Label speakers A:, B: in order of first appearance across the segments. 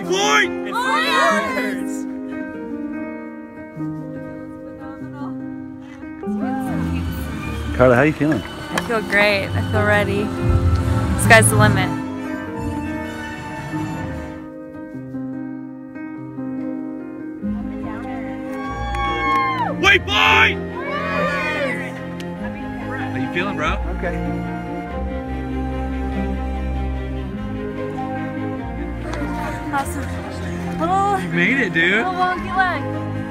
A: point!
B: It's Warriors!
C: Carla, how are you feeling?
D: I feel great. I feel ready. Sky's the limit.
A: Wait, boy! How you feeling, bro?
C: Okay.
D: Awesome. Little,
A: You made it, dude.
D: wonky leg.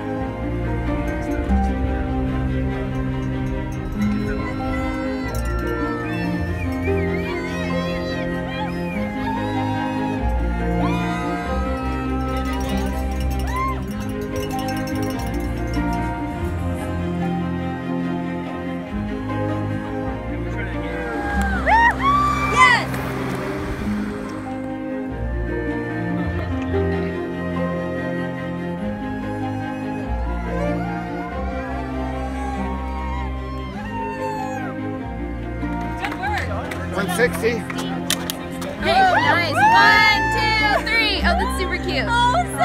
C: One sixty.
E: Hey, nice. One, two, three. Oh, that's super cute.
D: Oh, so, so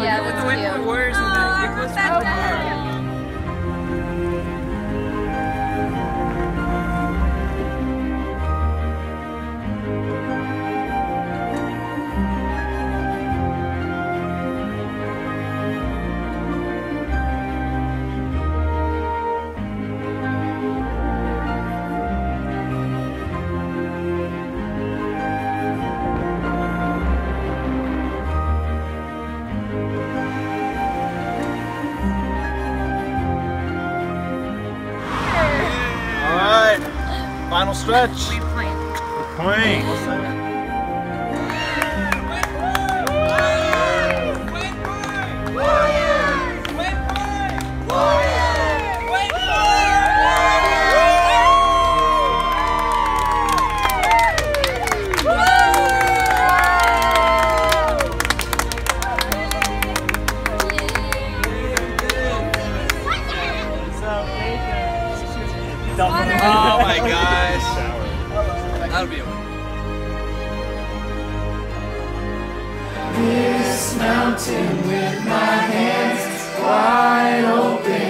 E: Yeah, that's cute.
B: Warriors
C: Final stretch. Point.
A: Oh my gosh. That'll be a win.
F: This mountain with my hands wide open.